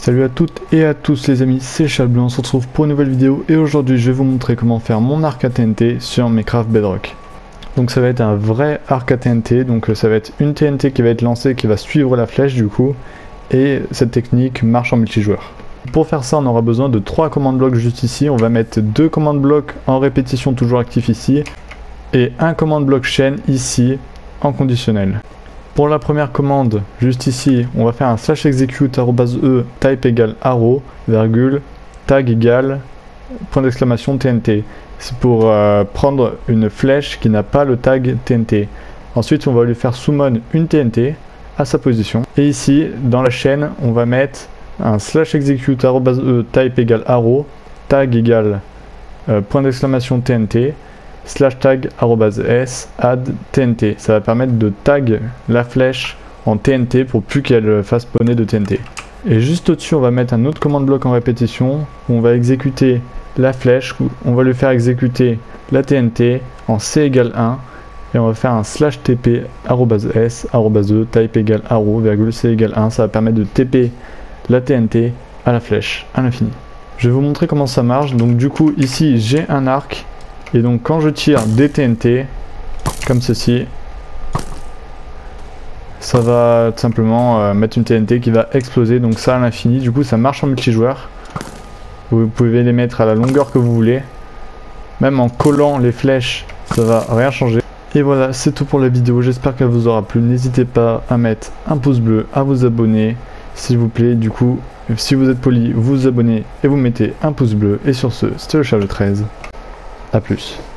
Salut à toutes et à tous les amis, c'est Chalbleu, on se retrouve pour une nouvelle vidéo et aujourd'hui je vais vous montrer comment faire mon arc à TNT sur Minecraft Bedrock. Donc ça va être un vrai arc à TNT, donc euh, ça va être une TNT qui va être lancée qui va suivre la flèche du coup et cette technique marche en multijoueur. Pour faire ça on aura besoin de trois commandes blocs juste ici, on va mettre deux commandes blocs en répétition toujours actif ici et un commande bloc chaîne ici en conditionnel. Pour la première commande, juste ici, on va faire un slash execute e type égale arrow, virgule, tag égale, point d'exclamation TNT. C'est pour euh, prendre une flèche qui n'a pas le tag TNT. Ensuite, on va lui faire summon une TNT à sa position. Et ici, dans la chaîne, on va mettre un slash execute e type égale arrow, tag égale, euh, point d'exclamation TNT slash tag s add TNT. Ça va permettre de tag la flèche en TNT pour plus qu'elle fasse spawner de TNT. Et juste au-dessus, on va mettre un autre commande bloc en répétition. Où on va exécuter la flèche, on va lui faire exécuter la TNT en c égale 1 et on va faire un slash tp s e type égale arrow virgule c égale 1 ça va permettre de tp la TNT à la flèche à l'infini. Je vais vous montrer comment ça marche. Donc du coup ici j'ai un arc et donc quand je tire des TNT, comme ceci, ça va tout simplement euh, mettre une TNT qui va exploser, donc ça à l'infini. Du coup ça marche en multijoueur. Vous pouvez les mettre à la longueur que vous voulez. Même en collant les flèches, ça va rien changer. Et voilà, c'est tout pour la vidéo. J'espère qu'elle vous aura plu. N'hésitez pas à mettre un pouce bleu, à vous abonner, s'il vous plaît. Du coup, si vous êtes poli, vous vous abonnez et vous mettez un pouce bleu. Et sur ce, c'était le Charles 13. A plus.